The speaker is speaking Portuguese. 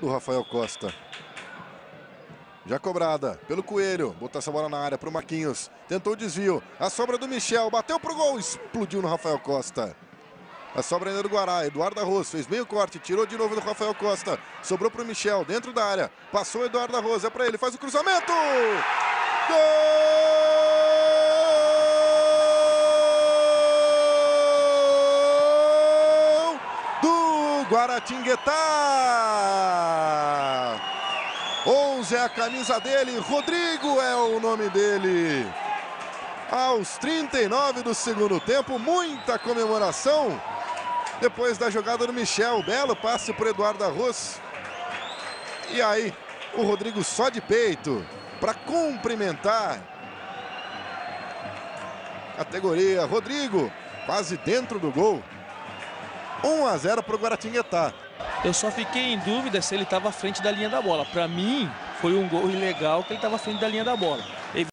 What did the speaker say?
do Rafael Costa. Já cobrada pelo Coelho. Botou essa bola na área para o Marquinhos. Tentou o desvio. A sobra do Michel. Bateu pro gol. Explodiu no Rafael Costa. A sobra ainda do Guará. Eduardo Arroz fez meio corte. Tirou de novo do Rafael Costa. Sobrou para o Michel dentro da área. Passou o Eduardo Arroz. É para ele. Faz o cruzamento. Gol do Guaratinguetá. 11 é a camisa dele, Rodrigo é o nome dele. Aos 39 do segundo tempo, muita comemoração. Depois da jogada do Michel, belo passe para Eduardo Arroz. E aí, o Rodrigo só de peito para cumprimentar. Categoria Rodrigo, quase dentro do gol. 1 a 0 para o Guaratinguetá. Eu só fiquei em dúvida se ele estava à frente da linha da bola. Para mim, foi um gol ilegal que ele estava à frente da linha da bola.